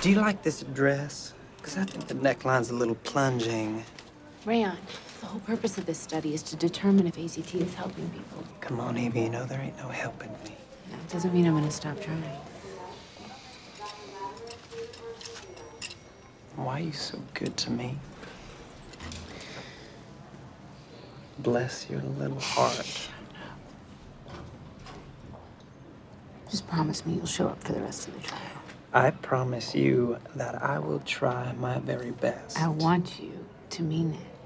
Do you like this dress? Because I think the neckline's a little plunging. Rayon, the whole purpose of this study is to determine if AZT is helping people. Come on, Evie, you know there ain't no helping me. That doesn't mean I'm gonna stop trying. Why are you so good to me? Bless your little heart. Just promise me you'll show up for the rest of the trial. I promise you that I will try my very best. I want you to mean it.